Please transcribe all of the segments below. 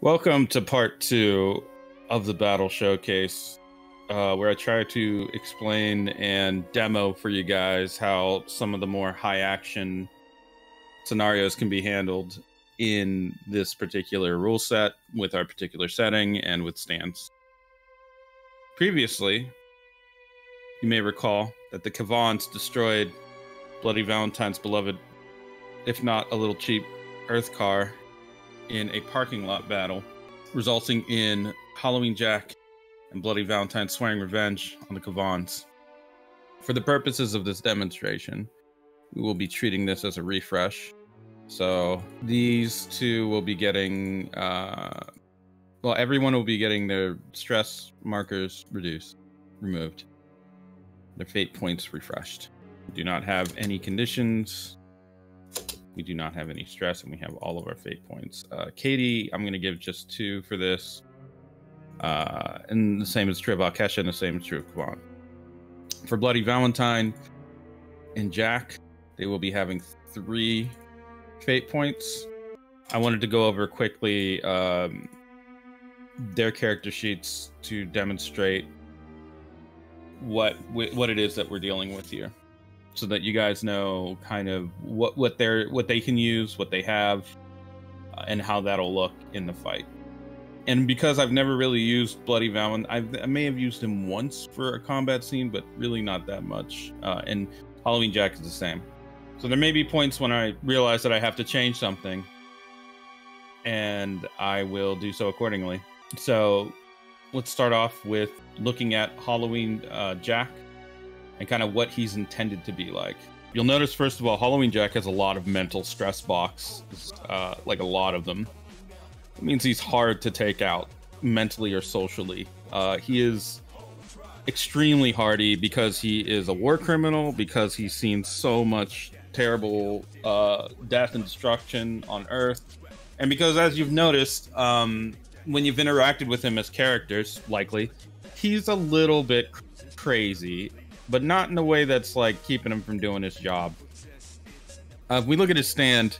Welcome to part two of the Battle Showcase, uh, where I try to explain and demo for you guys how some of the more high action scenarios can be handled in this particular rule set with our particular setting and with stance. Previously, you may recall that the Kevans destroyed Bloody Valentine's beloved, if not a little cheap, Earth car in a parking lot battle, resulting in Halloween Jack and Bloody Valentine swearing revenge on the Kevans. For the purposes of this demonstration, we will be treating this as a refresh. So these two will be getting, uh, well, everyone will be getting their stress markers reduced, removed, their fate points refreshed. We do not have any conditions we do not have any stress, and we have all of our fate points. Uh, Katie, I'm going to give just two for this. Uh, and the same is true about Kesha, and the same is true of Kevan. For Bloody Valentine and Jack, they will be having three fate points. I wanted to go over quickly um, their character sheets to demonstrate what what it is that we're dealing with here so that you guys know kind of what what they're what they can use, what they have, uh, and how that'll look in the fight. And because I've never really used Bloody Valentine, i may have used him once for a combat scene, but really not that much. Uh, and Halloween Jack is the same. So there may be points when I realize that I have to change something, and I will do so accordingly. So let's start off with looking at Halloween uh, Jack and kind of what he's intended to be like. You'll notice, first of all, Halloween Jack has a lot of mental stress box, uh, like a lot of them. It means he's hard to take out mentally or socially. Uh, he is extremely hardy because he is a war criminal, because he's seen so much terrible uh, death and destruction on Earth, and because, as you've noticed, um, when you've interacted with him as characters, likely, he's a little bit crazy but not in a way that's like keeping him from doing his job. Uh, if we look at his stand,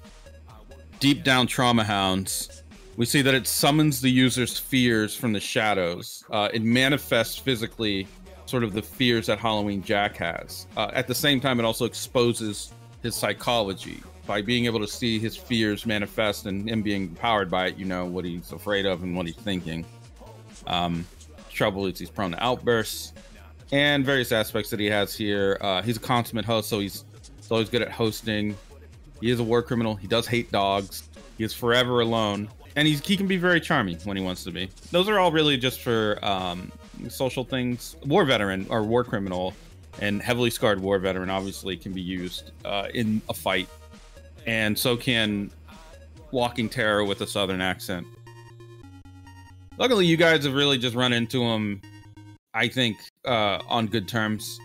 Deep Down Trauma Hounds, we see that it summons the user's fears from the shadows. Uh, it manifests physically sort of the fears that Halloween Jack has. Uh, at the same time, it also exposes his psychology. By being able to see his fears manifest and him being powered by it, you know what he's afraid of and what he's thinking. Um, trouble is he's prone to outbursts and various aspects that he has here. Uh, he's a consummate host, so he's, he's always good at hosting. He is a war criminal. He does hate dogs. He is forever alone, and he's, he can be very charming when he wants to be. Those are all really just for um, social things. War veteran or war criminal, and heavily scarred war veteran obviously can be used uh, in a fight, and so can walking terror with a southern accent. Luckily, you guys have really just run into him I think, uh, on good terms.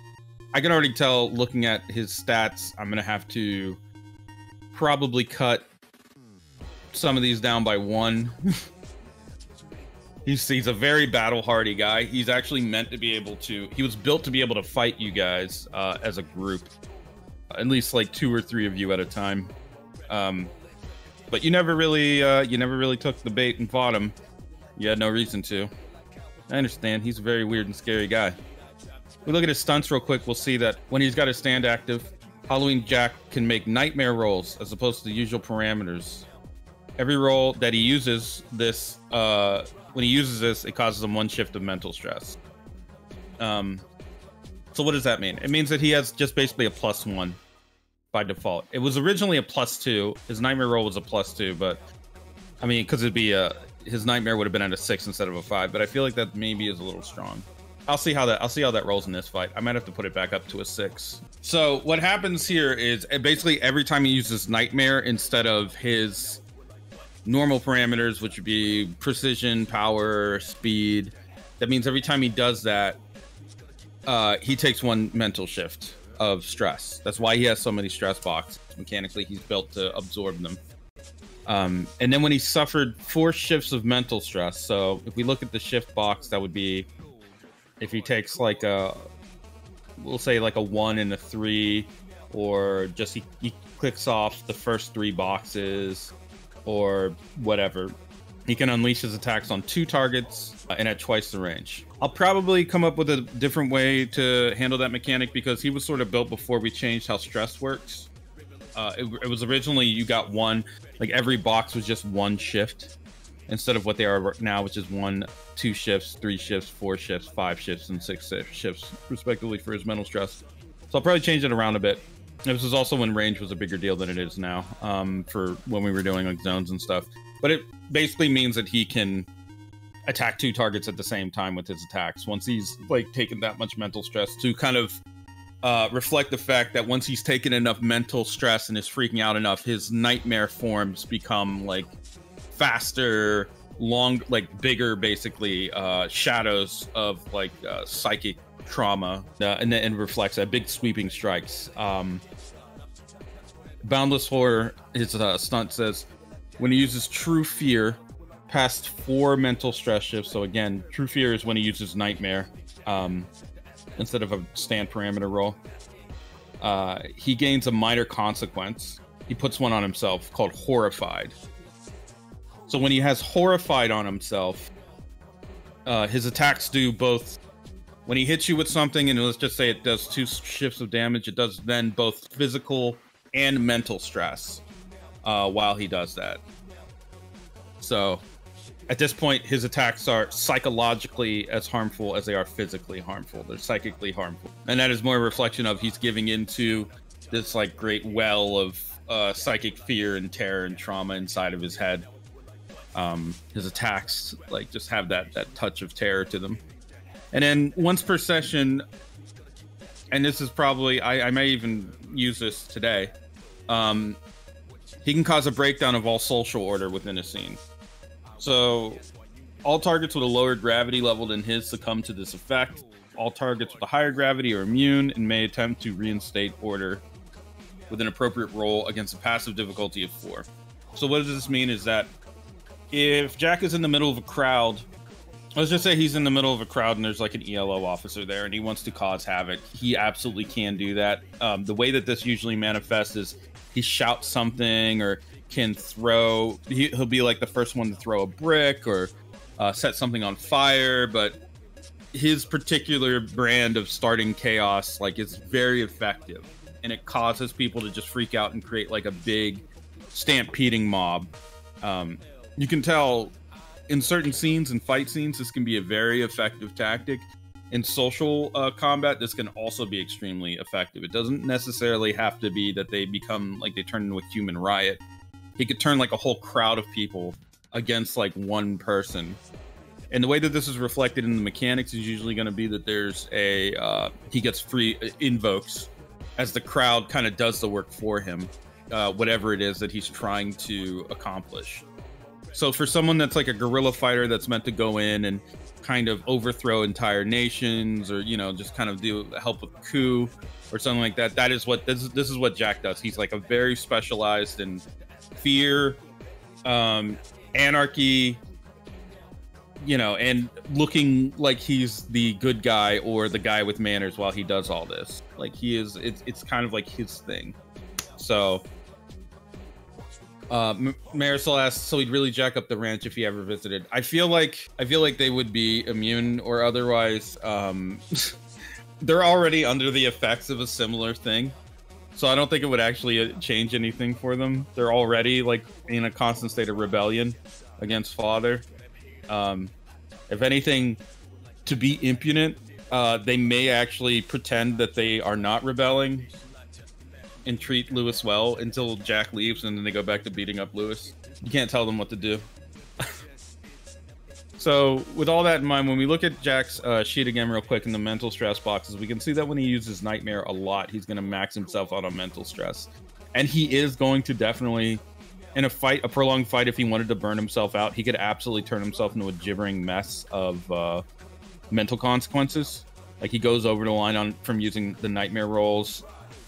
I can already tell looking at his stats, I'm going to have to probably cut some of these down by one. he's, he's a very battle hardy guy. He's actually meant to be able to, he was built to be able to fight you guys uh, as a group, at least like two or three of you at a time. Um, but you never really, uh, you never really took the bait and fought him. You had no reason to. I understand. He's a very weird and scary guy. We look at his stunts real quick. We'll see that when he's got his stand active, Halloween Jack can make nightmare rolls as opposed to the usual parameters. Every roll that he uses this, uh, when he uses this, it causes him one shift of mental stress. Um, so what does that mean? It means that he has just basically a plus one by default. It was originally a plus two. His nightmare roll was a plus two, but I mean, because it'd be a his nightmare would have been at a six instead of a five, but I feel like that maybe is a little strong. I'll see how that I'll see how that rolls in this fight. I might have to put it back up to a six. So what happens here is uh, basically every time he uses nightmare instead of his normal parameters, which would be precision, power, speed. That means every time he does that, uh, he takes one mental shift of stress. That's why he has so many stress boxes. Mechanically, he's built to absorb them. Um, and then when he suffered four shifts of mental stress, so if we look at the shift box, that would be if he takes like a, we'll say like a one and a three, or just he, he clicks off the first three boxes, or whatever. He can unleash his attacks on two targets uh, and at twice the range. I'll probably come up with a different way to handle that mechanic because he was sort of built before we changed how stress works. Uh, it, it was originally you got one, like every box was just one shift instead of what they are now, which is one, two shifts, three shifts, four shifts, five shifts, and six shifts, respectively, for his mental stress. So I'll probably change it around a bit. This is also when range was a bigger deal than it is now um, for when we were doing like zones and stuff. But it basically means that he can attack two targets at the same time with his attacks once he's like taken that much mental stress to kind of uh, reflect the fact that once he's taken enough mental stress and is freaking out enough, his nightmare forms become like faster, long, like bigger, basically uh, shadows of like uh, psychic trauma, uh, and then reflects that big sweeping strikes. Um, Boundless Horror, his uh, stunt says, when he uses True Fear, past four mental stress shifts. So again, True Fear is when he uses Nightmare um, instead of a stand parameter roll. Uh, he gains a minor consequence. He puts one on himself called Horrified. So when he has Horrified on himself, uh, his attacks do both. When he hits you with something, and let's just say it does two shifts of damage, it does then both physical and mental stress uh, while he does that. So at this point, his attacks are psychologically as harmful as they are physically harmful. They're psychically harmful. And that is more a reflection of he's giving into this like great well of uh, psychic fear and terror and trauma inside of his head. Um, his attacks like just have that that touch of terror to them. And then once per session, and this is probably I, I may even use this today. Um, he can cause a breakdown of all social order within a scene. So, all targets with a lower gravity level than his succumb to this effect. All targets with a higher gravity are immune and may attempt to reinstate order with an appropriate roll against a passive difficulty of four. So, what does this mean is that if Jack is in the middle of a crowd, let's just say he's in the middle of a crowd and there's like an ELO officer there and he wants to cause havoc, he absolutely can do that. Um, the way that this usually manifests is he shouts something or can throw he, will be like the first one to throw a brick or uh, set something on fire but his particular brand of starting chaos like is very effective and it causes people to just freak out and create like a big stampeding mob um, you can tell in certain scenes and fight scenes this can be a very effective tactic in social uh, combat, this can also be extremely effective. It doesn't necessarily have to be that they become like they turn into a human riot. He could turn like a whole crowd of people against like one person. And the way that this is reflected in the mechanics is usually going to be that there's a uh, he gets free uh, invokes as the crowd kind of does the work for him, uh, whatever it is that he's trying to accomplish. So for someone that's like a guerrilla fighter that's meant to go in and kind of overthrow entire nations or you know just kind of do help a coup or something like that that is what this is this is what jack does. He's like a very specialized in fear um anarchy you know and looking like he's the good guy or the guy with manners while he does all this. Like he is it's, it's kind of like his thing. So uh, Marisol asks, so he'd really jack up the ranch if he ever visited. I feel like I feel like they would be immune or otherwise. Um, they're already under the effects of a similar thing, so I don't think it would actually uh, change anything for them. They're already like in a constant state of rebellion against father. Um, if anything, to be impudent, uh, they may actually pretend that they are not rebelling and treat Lewis well until Jack leaves, and then they go back to beating up Lewis. You can't tell them what to do. so, with all that in mind, when we look at Jack's uh, sheet again, real quick, in the mental stress boxes, we can see that when he uses Nightmare a lot, he's going to max himself out on mental stress, and he is going to definitely. In a fight, a prolonged fight, if he wanted to burn himself out, he could absolutely turn himself into a gibbering mess of uh, mental consequences. Like he goes over the line on from using the nightmare rolls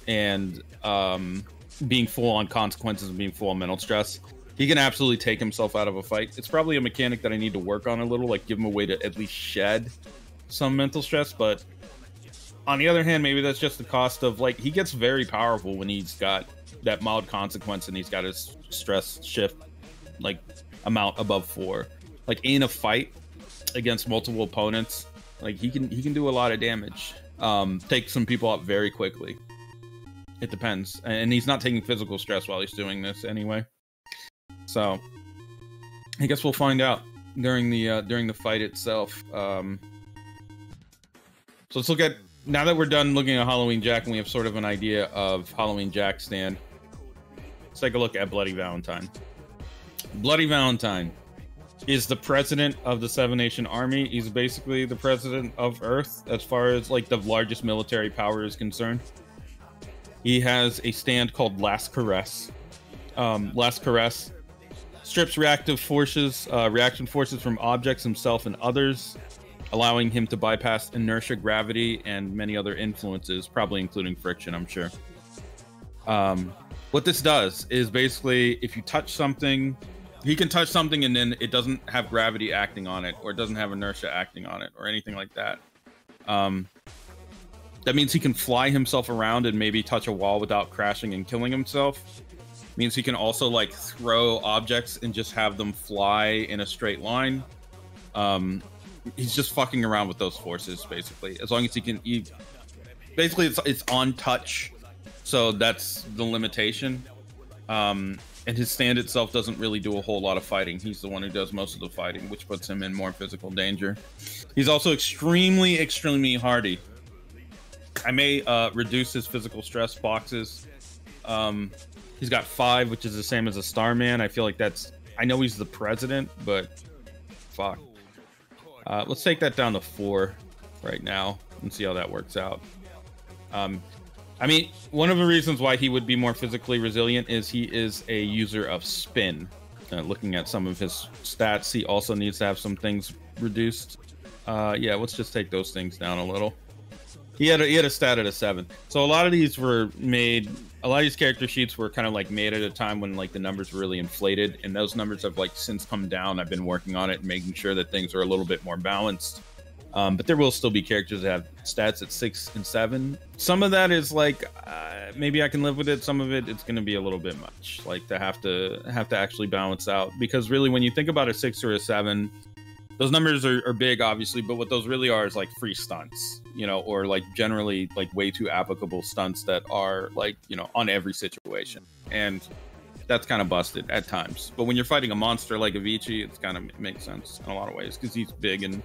and um, being full on consequences and being full on mental stress, he can absolutely take himself out of a fight. It's probably a mechanic that I need to work on a little, like give him a way to at least shed some mental stress. But on the other hand, maybe that's just the cost of like he gets very powerful when he's got that mild consequence and he's got his stress shift like amount above four. Like in a fight against multiple opponents, like he can he can do a lot of damage. Um, take some people out very quickly. It depends, and he's not taking physical stress while he's doing this anyway. So, I guess we'll find out during the uh, during the fight itself. Um, so let's look at now that we're done looking at Halloween Jack and we have sort of an idea of Halloween Jack stand. Let's take a look at Bloody Valentine. Bloody Valentine is the president of the Seven Nation Army. He's basically the president of Earth as far as like the largest military power is concerned. He has a stand called Last Caress. Um, Last Caress strips reactive forces, uh, reaction forces from objects, himself, and others, allowing him to bypass inertia, gravity, and many other influences, probably including friction, I'm sure. Um, what this does is basically if you touch something, he can touch something and then it doesn't have gravity acting on it, or it doesn't have inertia acting on it, or anything like that. Um, that means he can fly himself around and maybe touch a wall without crashing and killing himself. Means he can also like throw objects and just have them fly in a straight line. Um, he's just fucking around with those forces basically. As long as he can, he, basically it's it's on touch, so that's the limitation. Um, and his stand itself doesn't really do a whole lot of fighting. He's the one who does most of the fighting, which puts him in more physical danger. He's also extremely, extremely hardy. I may uh, reduce his physical stress boxes. Um, he's got five, which is the same as a Starman. I feel like that's. I know he's the president, but fuck. Uh, let's take that down to four right now and see how that works out. Um, I mean, one of the reasons why he would be more physically resilient is he is a user of spin. Uh, looking at some of his stats, he also needs to have some things reduced. Uh, yeah, let's just take those things down a little. He had a, he had a stat at a seven. So a lot of these were made. A lot of these character sheets were kind of like made at a time when like the numbers were really inflated, and those numbers have like since come down. I've been working on it and making sure that things are a little bit more balanced. Um, but there will still be characters that have stats at six and seven. Some of that is like uh, maybe I can live with it. Some of it it's going to be a little bit much, like to have to have to actually balance out. Because really, when you think about a six or a seven, those numbers are, are big, obviously. But what those really are is like free stunts, you know, or like generally like way too applicable stunts that are like you know on every situation, and that's kind of busted at times. But when you're fighting a monster like Avicii, it's kind of makes sense in a lot of ways because he's big and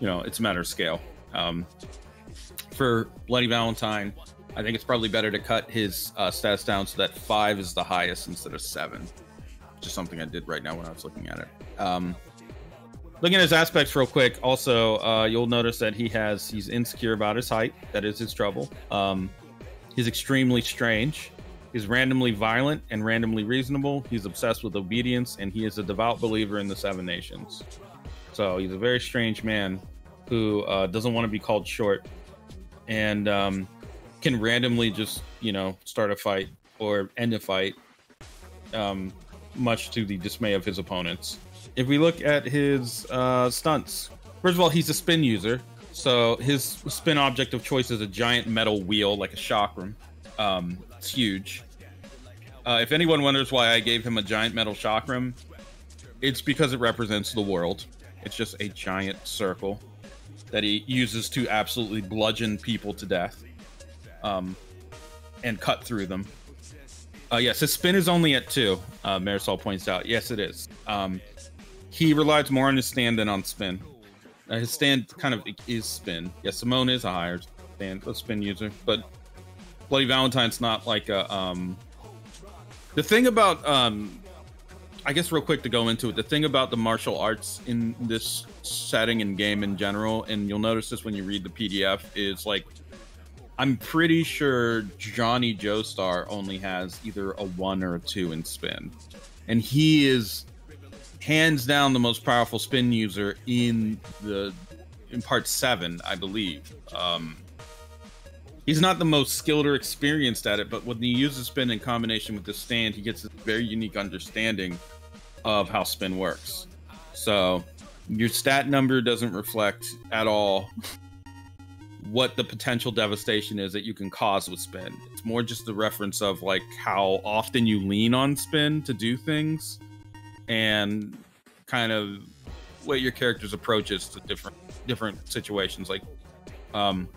you know, it's a matter of scale. Um, for Bloody Valentine, I think it's probably better to cut his uh, stats down so that five is the highest instead of seven. Just something I did right now when I was looking at it. Um, looking at his aspects real quick, also uh, you'll notice that he has he's insecure about his height. That is his trouble. Um, he's extremely strange. He's randomly violent and randomly reasonable. He's obsessed with obedience, and he is a devout believer in the Seven Nations. So he's a very strange man who uh, doesn't want to be called short and um, can randomly just, you know, start a fight or end a fight, um, much to the dismay of his opponents. If we look at his uh, stunts, first of all, he's a spin user. So his spin object of choice is a giant metal wheel, like a chakram. Um, it's huge. Uh, if anyone wonders why I gave him a giant metal chakram, it's because it represents the world. It's just a giant circle that he uses to absolutely bludgeon people to death um, and cut through them. Uh, yes, his spin is only at two, uh, Marisol points out. Yes, it is. Um, he relies more on his stand than on spin. Uh, his stand kind of is spin. Yes, Simone is a higher stand, a spin user, but Bloody Valentine's not like a. Um, the thing about um, I guess real quick to go into it, the thing about the martial arts in this setting and game in general, and you'll notice this when you read the PDF, is like I'm pretty sure Johnny Joestar only has either a one or a two in spin. And he is hands down the most powerful spin user in the in part seven, I believe. Um, he's not the most skilled or experienced at it, but when he uses spin in combination with the stand, he gets a very unique understanding of how spin works. So your stat number doesn't reflect at all what the potential devastation is that you can cause with spin. It's more just the reference of like how often you lean on spin to do things and kind of what your character's approach is to different different situations. Like, um,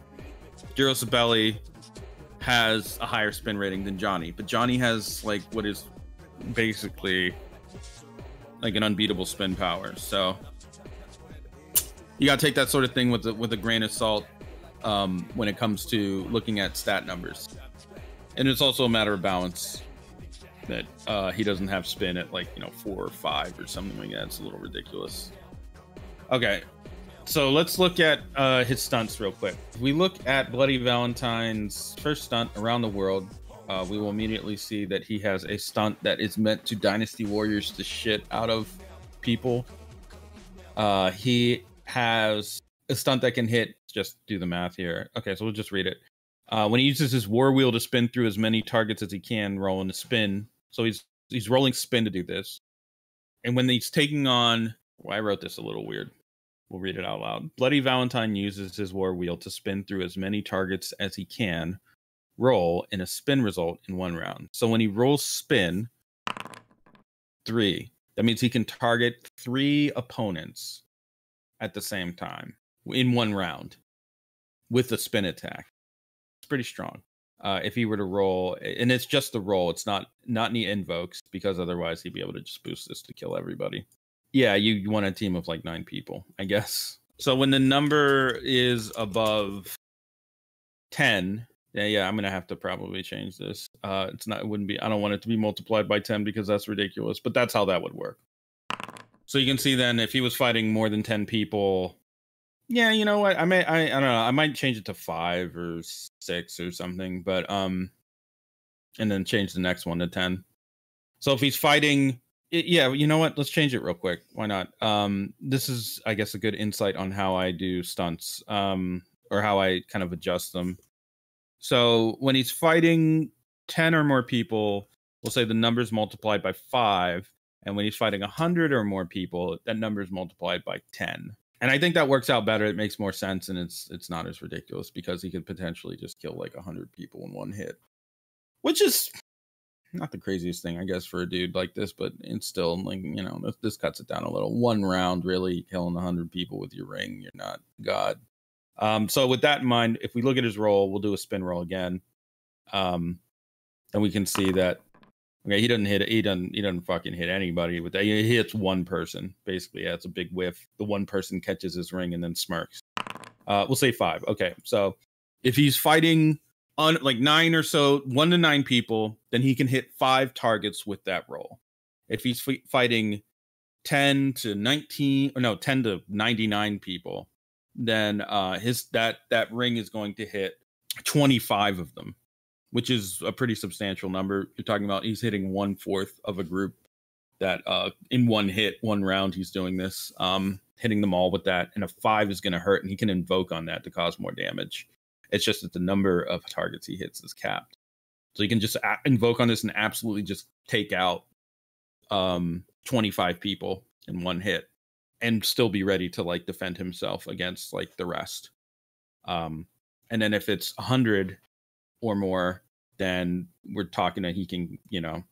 Gyro Zeppeli has a higher spin rating than Johnny, but Johnny has like what is basically like an unbeatable spin power. So you got to take that sort of thing with a, with a grain of salt um, when it comes to looking at stat numbers. And it's also a matter of balance that uh, he doesn't have spin at like you know four or five or something like that. It's a little ridiculous. Okay, so let's look at uh, his stunts real quick. If we look at Bloody Valentine's first stunt around the world, uh, we will immediately see that he has a stunt that is meant to Dynasty Warriors the shit out of people. Uh, he has a stunt that can hit. Just do the math here. Okay, so we'll just read it. Uh, when he uses his war wheel to spin through as many targets as he can, rolling a spin. So he's he's rolling spin to do this. And when he's taking on, well, I wrote this a little weird. We'll read it out loud. Bloody Valentine uses his war wheel to spin through as many targets as he can, roll in a spin result in one round. So when he rolls spin three, that means he can target three opponents at the same time in one round with a spin attack It's pretty strong. Uh, if he were to roll, and it's just the roll, it's not not any invokes because otherwise he'd be able to just boost this to kill everybody. Yeah, you, you want a team of like nine people, I guess. So when the number is above ten, yeah, yeah, I'm gonna have to probably change this. Uh, it's not, it wouldn't be. I don't want it to be multiplied by ten because that's ridiculous. But that's how that would work. So you can see then if he was fighting more than ten people, yeah, you know what? I may I, I don't know. I might change it to five or six or something, but um, and then change the next one to ten. So if he's fighting, yeah, you know what? Let's change it real quick. Why not? Um, this is, I guess, a good insight on how I do stunts, um, or how I kind of adjust them. So when he's fighting ten or more people, we'll say the number's multiplied by five, and when he's fighting a hundred or more people, that number is multiplied by ten and I think that works out better. It makes more sense, and it's it's not as ridiculous because he could potentially just kill like hundred people in one hit, which is not the craziest thing, I guess, for a dude like this. But it's still like you know this, this cuts it down a little. One round, really killing hundred people with your ring, you're not God. Um, so with that in mind, if we look at his roll, we'll do a spin roll again, um, and we can see that Okay, he doesn't hit. He doesn't. He doesn't fucking hit anybody with that. He hits one person basically. Yeah, it's a big whiff. The one person catches his ring and then smirks. Uh, we'll say five. Okay, so if he's fighting on like nine or so, one to nine people, then he can hit five targets with that roll. If he's f- fighting ten to nineteen, or no, ten to ninety nine people, then uh, his that that ring is going to hit twenty five of them which is a pretty substantial number. You're talking about he's hitting one fourth of a group that uh, in one hit, one round, he's doing this, um, hitting them all with that. And a five is going to hurt, and he can invoke on that to cause more damage. It's just that the number of targets he hits is capped. So you can just a- invoke on this and absolutely just take out um, 25 people in one hit and still be ready to like defend himself against like the rest. Um, and then if it's 100 or more, then we're talking that he can, you know,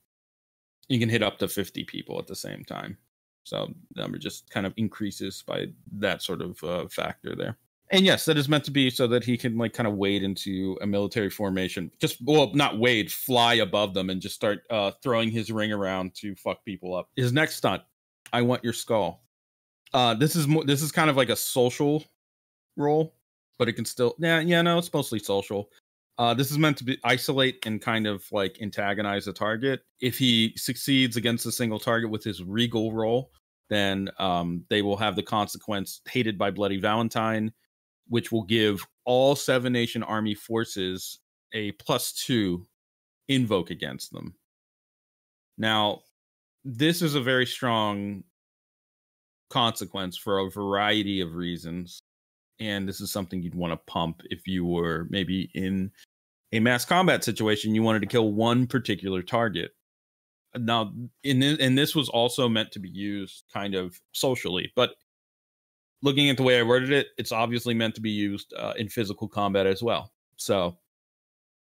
he can hit up to 50 people at the same time. So the number just kind of increases by that sort of uh, factor there. And yes, that is meant to be so that he can like kind of wade into a military formation. Just well, not wade, fly above them and just start uh, throwing his ring around to fuck people up. His next stunt, I want your skull. Uh, this is more. This is kind of like a social role, but it can still. Yeah, yeah. No, it's mostly social. Uh, this is meant to be isolate and kind of like antagonize the target. If he succeeds against a single target with his regal roll, then um, they will have the consequence hated by Bloody Valentine, which will give all Seven Nation Army forces a plus two invoke against them. Now, this is a very strong consequence for a variety of reasons. And this is something you'd want to pump if you were maybe in a mass combat situation, you wanted to kill one particular target. Now, in this, and this was also meant to be used kind of socially, but looking at the way I worded it, it's obviously meant to be used uh, in physical combat as well. So,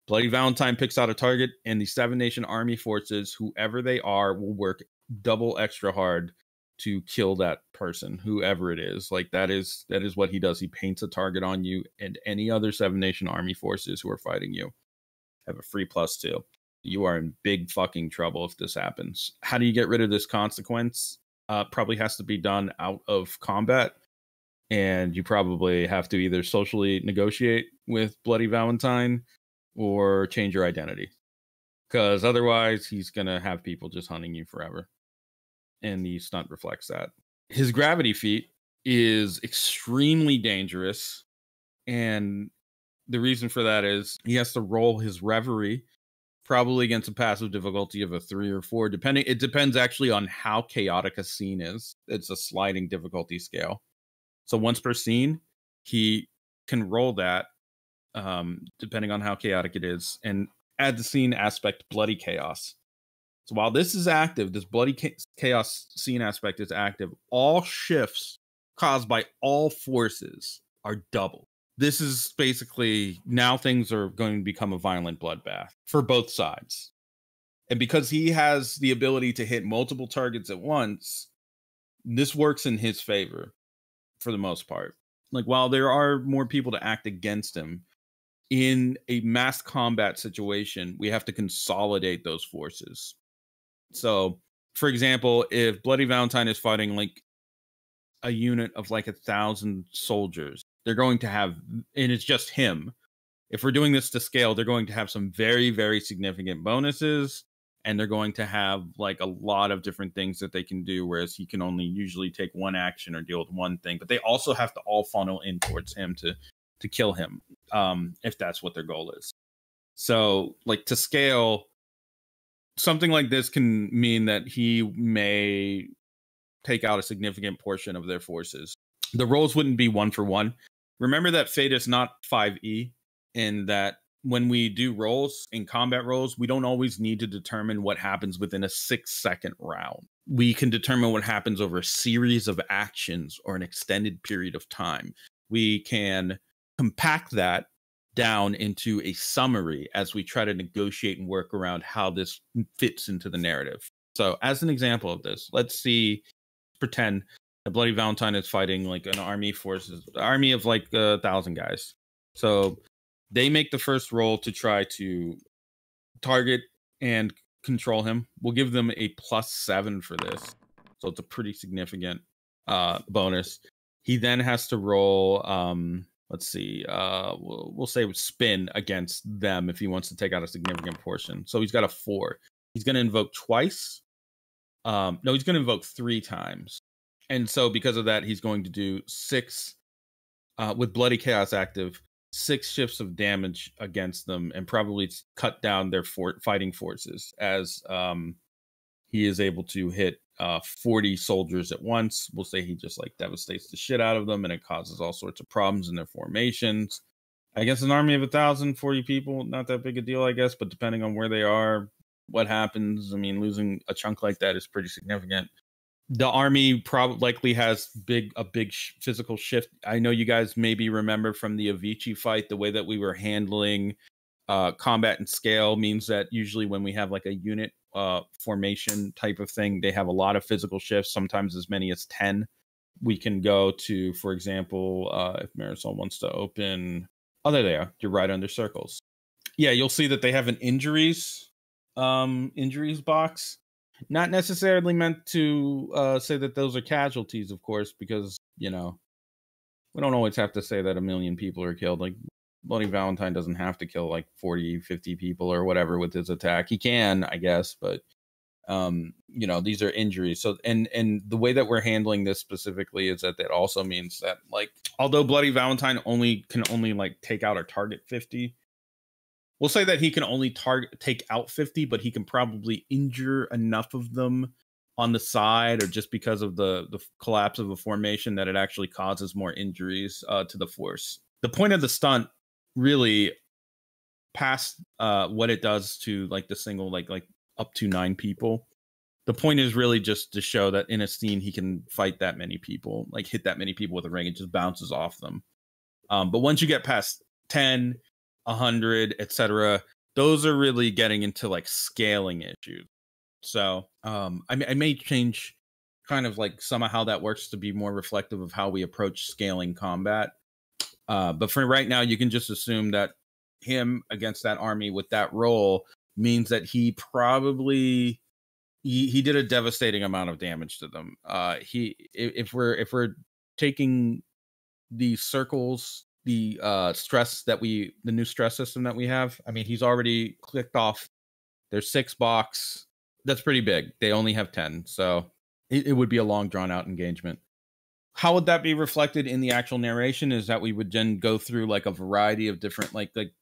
Bloody Valentine picks out a target, and the Seven Nation Army forces, whoever they are, will work double extra hard to kill that person, whoever it is. Like that is that is what he does. He paints a target on you and any other Seven Nation Army forces who are fighting you have a free plus two. You are in big fucking trouble if this happens. How do you get rid of this consequence? Uh, probably has to be done out of combat, and you probably have to either socially negotiate with Bloody Valentine or change your identity, because otherwise he's gonna have people just hunting you forever and the stunt reflects that. His gravity feat is extremely dangerous, and the reason for that is he has to roll his reverie probably against a passive difficulty of a three or four, depending. It depends actually on how chaotic a scene is. It's a sliding difficulty scale. So once per scene, he can roll that um, depending on how chaotic it is, and add the scene aspect bloody chaos. So while this is active, this bloody chaos scene aspect is active, all shifts caused by all forces are double. This is basically now things are going to become a violent bloodbath for both sides. And because he has the ability to hit multiple targets at once, this works in his favor for the most part. Like while there are more people to act against him, in a mass combat situation, we have to consolidate those forces. So, for example, if Bloody Valentine is fighting like a unit of like a thousand soldiers, they're going to have, and it's just him. If we're doing this to scale, they're going to have some very, very significant bonuses, and they're going to have like a lot of different things that they can do. Whereas he can only usually take one action or deal with one thing, but they also have to all funnel in towards him to to kill him, um, if that's what their goal is. So, like to scale, something like this can mean that he may take out a significant portion of their forces. The rolls wouldn't be one for one. Remember that Fate is not 5e, in that when we do rolls in combat rolls, we don't always need to determine what happens within a six second round. We can determine what happens over a series of actions or an extended period of time. We can compact that down into a summary as we try to negotiate and work around how this fits into the narrative. So, as an example of this, let's see, pretend that Bloody Valentine is fighting like an army forces, army of like a thousand guys. So they make the first roll to try to target and control him. We'll give them a plus seven for this, so it's a pretty significant uh, bonus. He then has to roll um, let's see uh we'll, we'll say spin against them if he wants to take out a significant portion. So he's got a four. He's going to invoke twice. Um no he's going to invoke three times. And so because of that he's going to do six uh with bloody chaos active six shifts of damage against them and probably cut down their for- fighting forces as um he is able to hit uh, 40 soldiers at once. We'll say he just like devastates the shit out of them and it causes all sorts of problems in their formations. I guess an army of a thousand, 40 people, not that big a deal, I guess, but depending on where they are, what happens, I mean, losing a chunk like that is pretty significant. The army probably likely has big a big sh- physical shift. I know you guys maybe remember from the Avicii fight the way that we were handling uh, combat and scale means that usually when we have like a unit uh, formation type of thing. They have a lot of physical shifts, sometimes as many as 10. We can go to, for example, uh, if Marisol wants to open. Oh, there they are. You're right under circles. Yeah, you'll see that they have an injuries um, injuries box. Not necessarily meant to uh, say that those are casualties, of course, because you know we don't always have to say that a million people are killed. Like Bloody Valentine doesn't have to kill like 40, 50 people or whatever with his attack. He can, I guess, but um, you know, these are injuries. So and and the way that we're handling this specifically is that that also means that like although Bloody Valentine only can only like take out or target 50, we'll say that he can only target take out 50, but he can probably injure enough of them on the side or just because of the the collapse of a formation that it actually causes more injuries uh, to the force. The point of the stunt really past uh what it does to like the single like like up to nine people. The point is really just to show that in a scene he can fight that many people like hit that many people with a ring it just bounces off them. Um but once you get past 10 100 etc those are really getting into like scaling issues. So um, I, mean I may change kind of like somehow how that works to be more reflective of how we approach scaling combat. Uh, but for right now, you can just assume that him against that army with that role means that he probably he, he did a devastating amount of damage to them. Uh, he if we're if we're taking the circles, the uh, stress that we the new stress system that we have. I mean, he's already clicked off there's six box. That's pretty big. They only have ten, so it, it would be a long drawn out engagement how would that be reflected in the actual narration is that we would then go through like a variety of different like like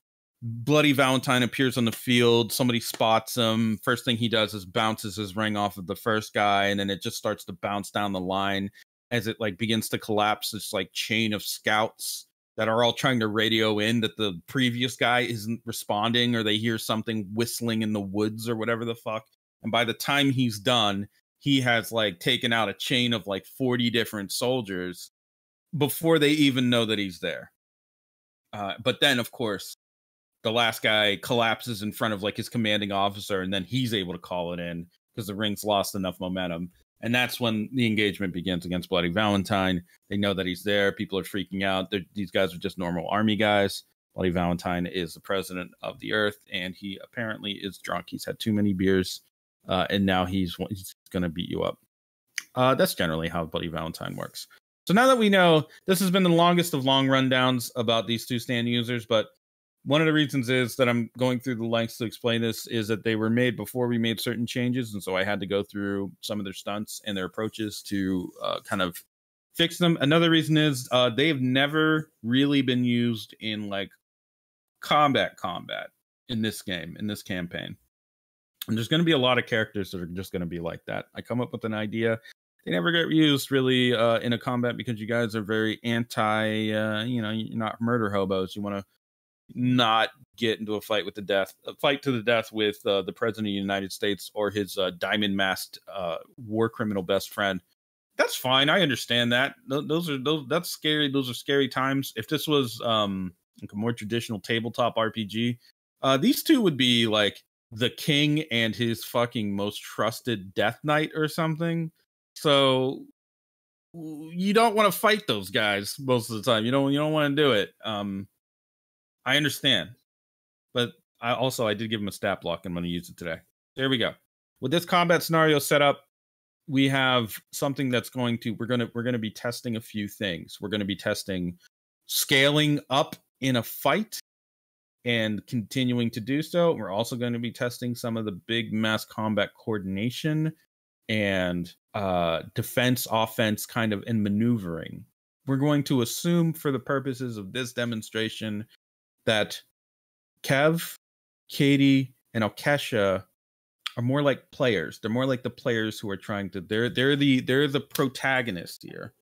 bloody valentine appears on the field somebody spots him first thing he does is bounces his ring off of the first guy and then it just starts to bounce down the line as it like begins to collapse this like chain of scouts that are all trying to radio in that the previous guy isn't responding or they hear something whistling in the woods or whatever the fuck. And by the time he's done he has like taken out a chain of like 40 different soldiers before they even know that he's there. Uh, but then, of course, the last guy collapses in front of like his commanding officer, and then he's able to call it in because the ring's lost enough momentum. And that's when the engagement begins against Bloody Valentine. They know that he's there. People are freaking out. They're, these guys are just normal army guys. Bloody Valentine is the president of the earth, and he apparently is drunk. He's had too many beers uh, and now he's he's going to beat you up. Uh, that's generally how Bloody Valentine works. So now that we know, this has been the longest of long rundowns about these two stand users, but one of the reasons is that I'm going through the lengths to explain this is that they were made before we made certain changes, and so I had to go through some of their stunts and their approaches to uh, kind of fix them. Another reason is uh, they've never really been used in like combat combat in this game in this campaign. And there's going to be a lot of characters that are just going to be like that. I come up with an idea. They never get used really uh, in a combat because you guys are very anti, uh, you know, you're not murder hobos. You want to not get into a fight with the death, a fight to the death with uh, the president of the United States or his uh, diamond masked uh, war criminal best friend. That's fine. I understand that. Those are those. That's scary. Those are scary times. If this was um, like a more traditional tabletop RPG, uh, these two would be like the king and his fucking most trusted death knight or something. So you don't want to fight those guys most of the time. You don't you don't want to do it. Um I understand. But I also I did give him a stat block. I'm going to use it today. There we go. With this combat scenario set up, we have something that's going to we're going to we're going to be testing a few things. We're going to be testing scaling up in a fight and continuing to do so. We're also going to be testing some of the big mass combat coordination and uh, defense, offense kind of in maneuvering. We're going to assume, for the purposes of this demonstration, that Kev, Katie, and Alkesha are more like players. They're more like the players who are trying to. They're they're the they're the protagonist here.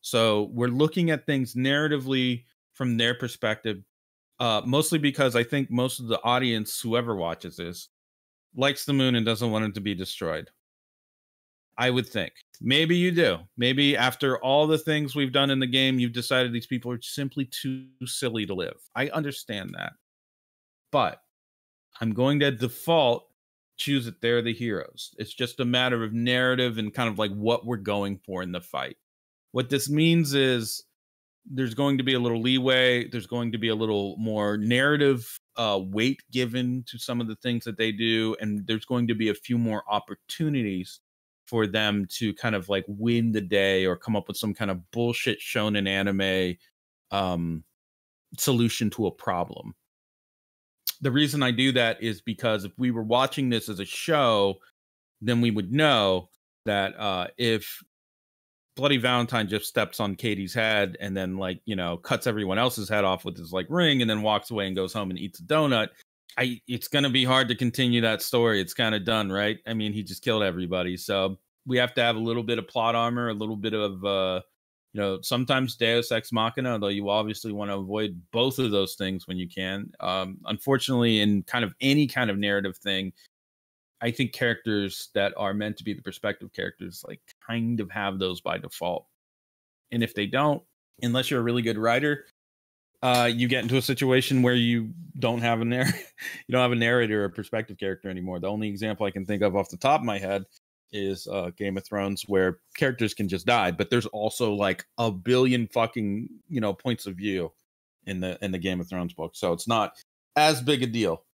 So we're looking at things narratively from their perspective, uh, mostly because I think most of the audience, whoever watches this, likes the moon and doesn't want it to be destroyed. I would think. Maybe you do. Maybe after all the things we've done in the game, you've decided these people are simply too silly to live. I understand that. But I'm going to default choose that they're the heroes. It's just a matter of narrative and kind of like what we're going for in the fight. What this means is there's going to be a little leeway. There's going to be a little more narrative uh, weight given to some of the things that they do, and there's going to be a few more opportunities for them to kind of like win the day or come up with some kind of bullshit shonen anime um, solution to a problem. The reason I do that is because if we were watching this as a show, then we would know that uh, if Bloody Valentine just steps on Katie's head and then like, you know, cuts everyone else's head off with his like ring and then walks away and goes home and eats a donut. I it's to be hard to continue that story. It's kind of done, right? I mean, he just killed everybody. So, we have to have a little bit of plot armor, a little bit of uh you know, sometimes Deus Ex Machina, though you obviously want to avoid both of those things when you can. Um, unfortunately, in kind of any kind of narrative thing, I think characters that are meant to be the perspective characters like kind of have those by default. And if they don't, unless you're a really good writer, uh, you get into a situation where you don't have a narr- you don't have a narrator or a perspective character anymore. The only example I can think of off the top of my head is uh, Game of Thrones, where characters can just die, but there's also like a billion fucking you know points of view in the in the Game of Thrones book, so it's not as big a deal.